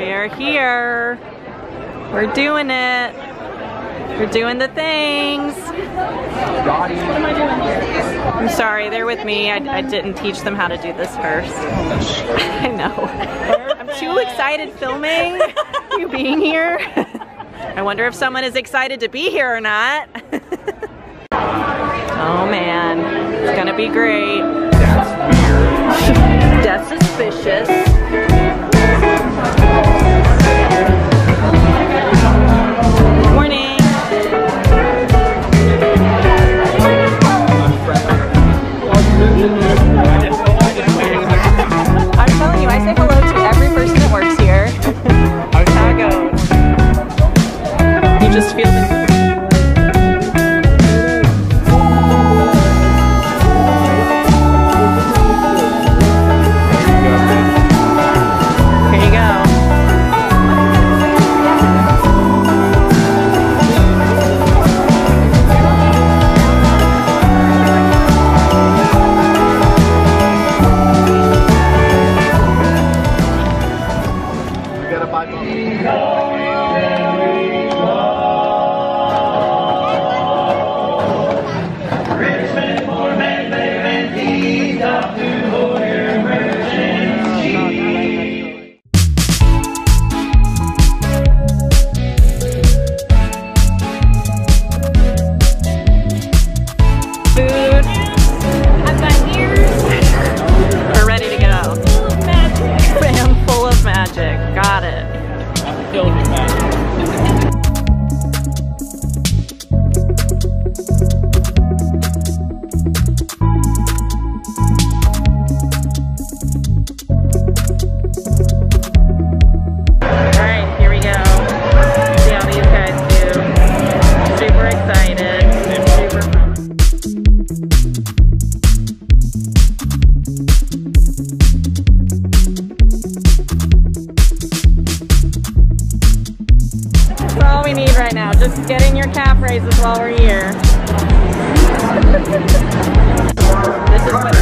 We're here. We're doing it. We're doing the things. I'm sorry, they're with me. I, I didn't teach them how to do this first. I know. I'm too excited filming you being here. I wonder if someone is excited to be here or not. oh man, it's gonna be great. That's suspicious. Just feel here. this is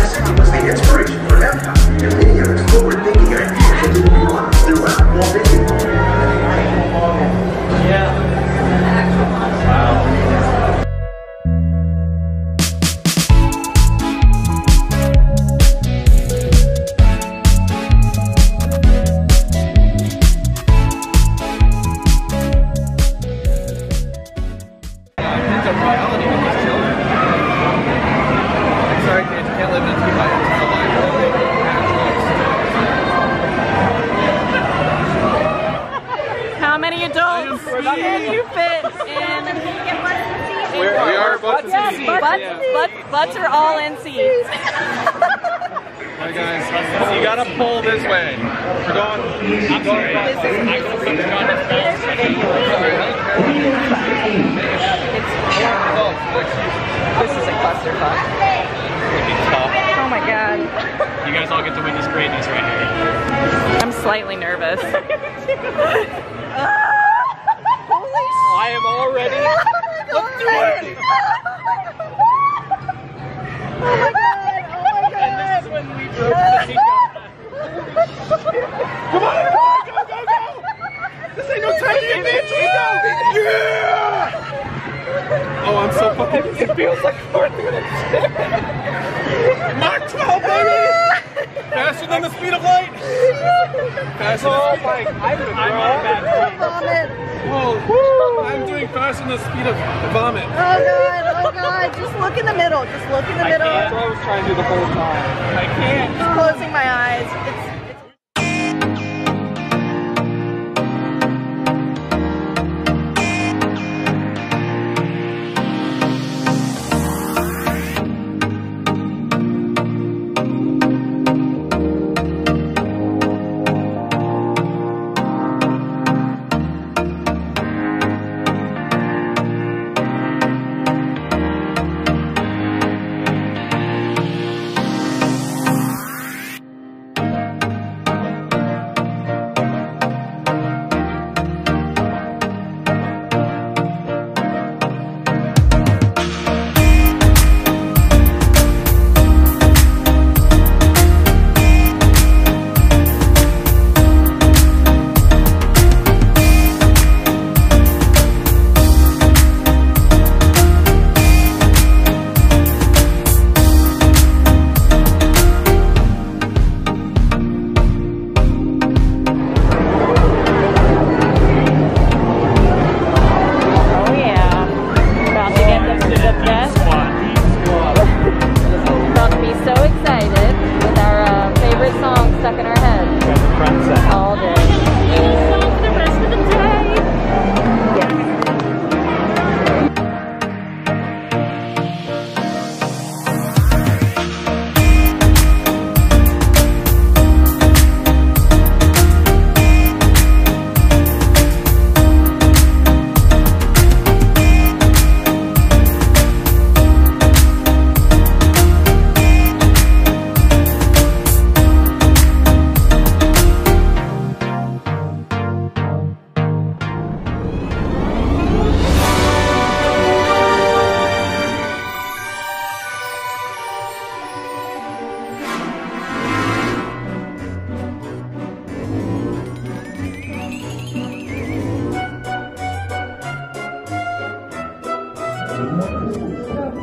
butts, butts, are all in seats. Alright guys, you gotta pull this way. We're going. I'm sorry. This is a clusterfuck. Oh my god. You guys all get to witness greatness right here. I'm slightly nervous. I am already. Let's do it! Oh my god! Oh my god! And this is when we broke the secret. Come on, go, go, go, go! This ain't no time to get bitch. Yeah! Oh, I'm so fucking. It feels like fourth Mach 12, baby! Faster than the speed of light! Faster than the speed of I would I'm on a bad Vomit! Whoa. I'm doing faster than the speed of vomit. Oh god! Oh god! Just look in the middle. Just look in the middle. That's what I was trying to do the whole time. I can't. Just closing my eyes. It's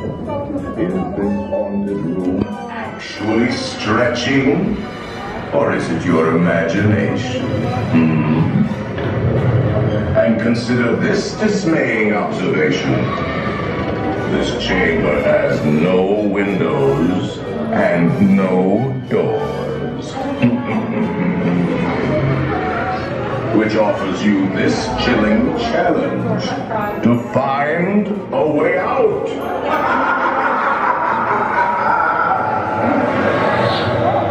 Is this haunted room actually stretching? Or is it your imagination? Hmm? And consider this dismaying observation. This chamber has no windows and no doors. Offers you this chilling challenge to find a way out.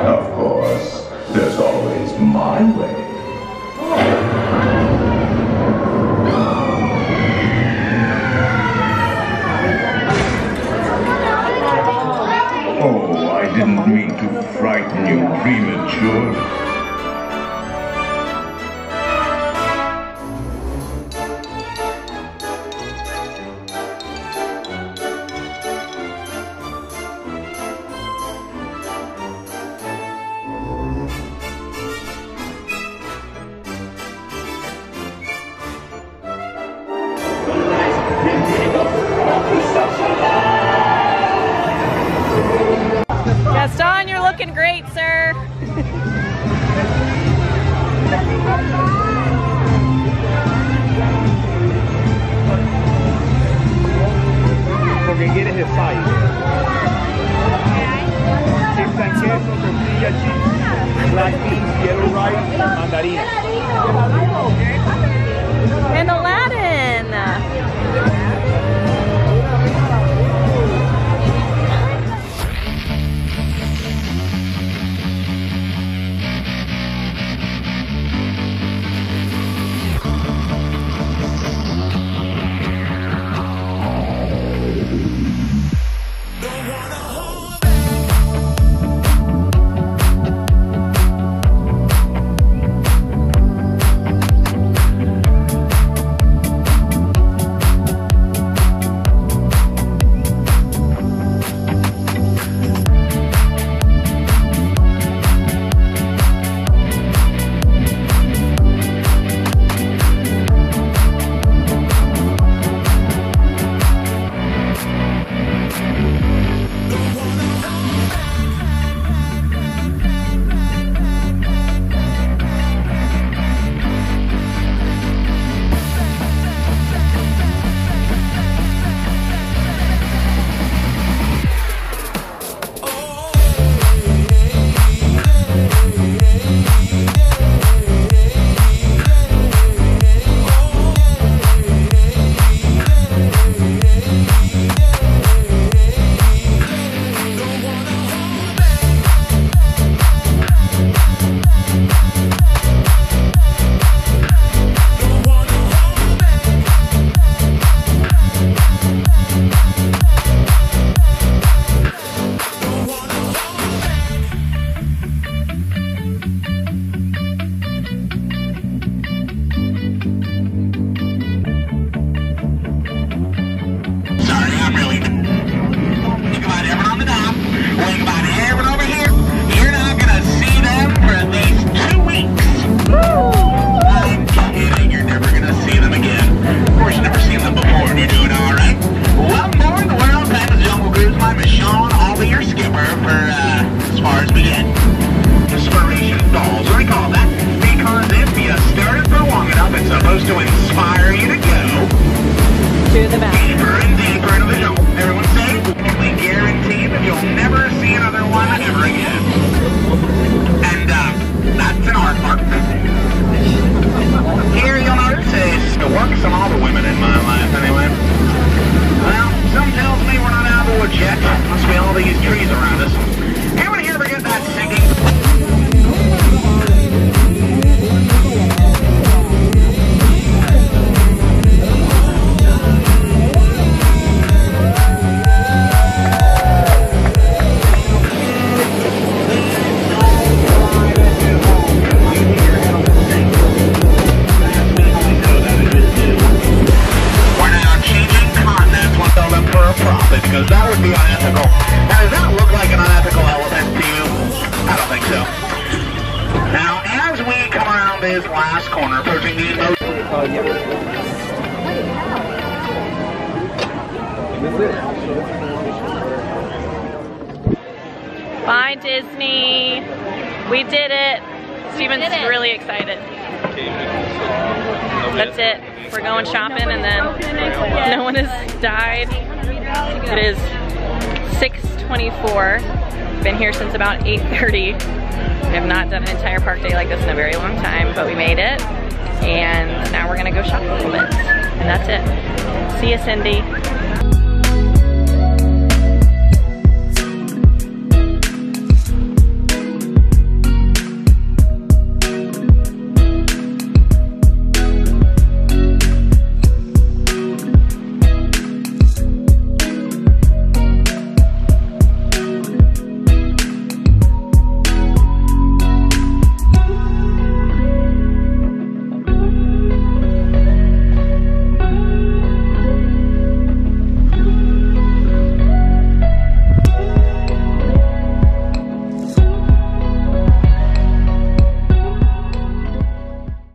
of course, there's always my way. Oh, I didn't mean to frighten you prematurely. far as the end. Inspiration dolls, I call that, because if you stir it for long enough, it's supposed to inspire you to go... To the bathroom. Bye, Disney. We did it. Steven's did it. really excited. That's it. We're going shopping and then no one has died. It is 6.24. Been here since about 8.30. We have not done an entire park day like this in a very long time, but we made it. And now we're gonna go shop a little bit. And that's it. See you, Cindy.